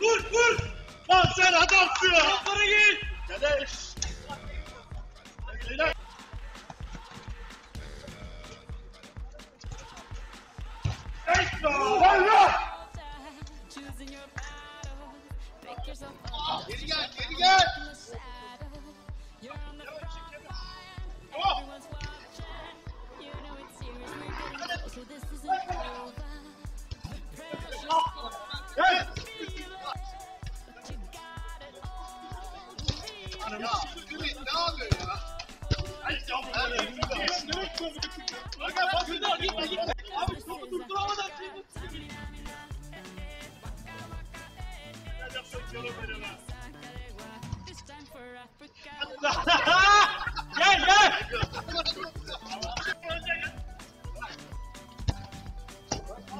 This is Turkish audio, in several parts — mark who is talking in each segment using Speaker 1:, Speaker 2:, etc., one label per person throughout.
Speaker 1: Vur vur! Lan sen adamsın! Yukarı git! Dede! Beyler! Ekstra!
Speaker 2: Gel gel!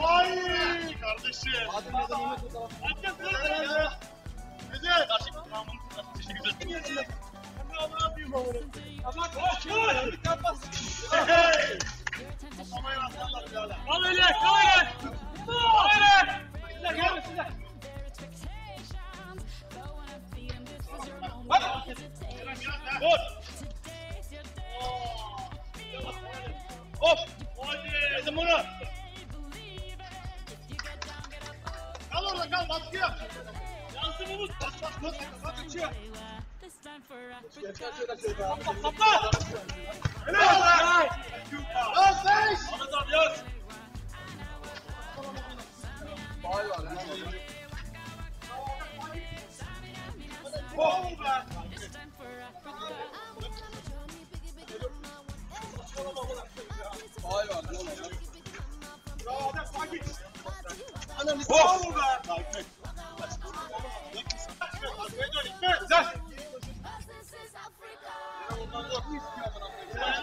Speaker 1: Ay kardeşim. Hadi Hadi hadi. Güzel. Güzel. Ne yapayım oğlum? Ama koşuyor. Hey! Al öyle, al öyle. Al öyle. Vur. Hop. Hadi. Ezim bunu. Kal orada kal, baskı yap. Yansımımız. Bas bas bas. Bas.
Speaker 3: This time for Africa.
Speaker 1: Sapla. Helal.
Speaker 2: Lan beş.
Speaker 1: Ahmet abi yaz. Oh be.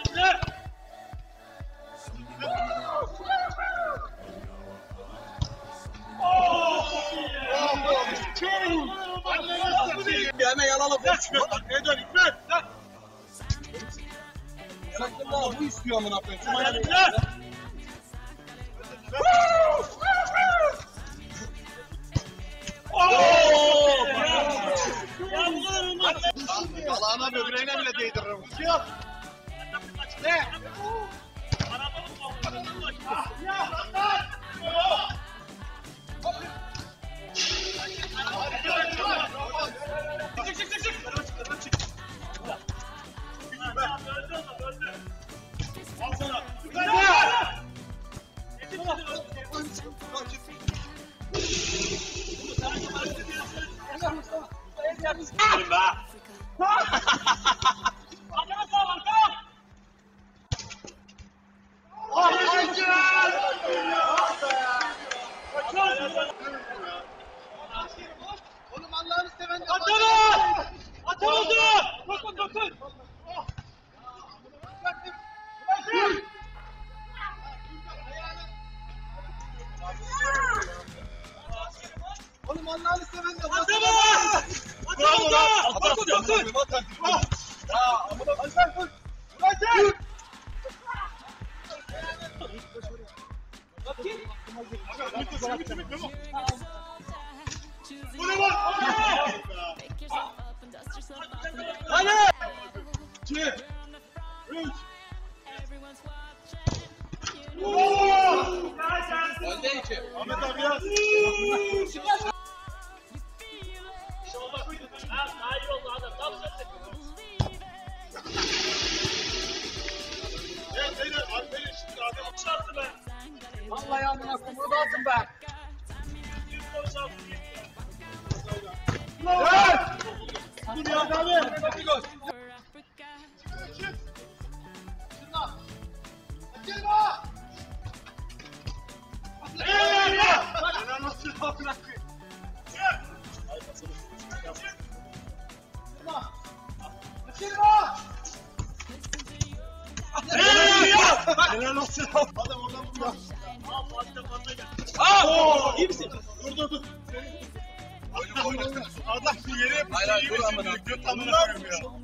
Speaker 1: Güzel.
Speaker 2: Hemen yanalım.
Speaker 1: Arkaya dön. Sen.
Speaker 2: Sakın bu istiyor amına koyayım. Şu manyak-
Speaker 1: biraz. Oo! Ya
Speaker 2: bile değdiririm.
Speaker 1: Yok. Ne? Ya
Speaker 2: Oğlum Allah'ını seven de
Speaker 1: Atana! Atamadı! Dokun dokun!
Speaker 2: Oğlum Allah'ını seven de
Speaker 1: Atama! Atamadı! Dokun dokun! Üç,
Speaker 3: Everyone's watching. You know
Speaker 1: Oo!
Speaker 2: Önde iki.
Speaker 1: Ahmet abi yaz.
Speaker 3: it.
Speaker 1: Ha, daha iyi oldu adam. Tam sen beyler, abi benim şimdi adam çarptı be.
Speaker 2: Vallahi amına. Bunu da atın be.
Speaker 1: Helal olsun. Adam oradan vuruyor. Aa fazla fazla gel. Aa! İyi misin?
Speaker 2: Hayır, hayır, dur amına.
Speaker 1: Göt amına koyayım ya.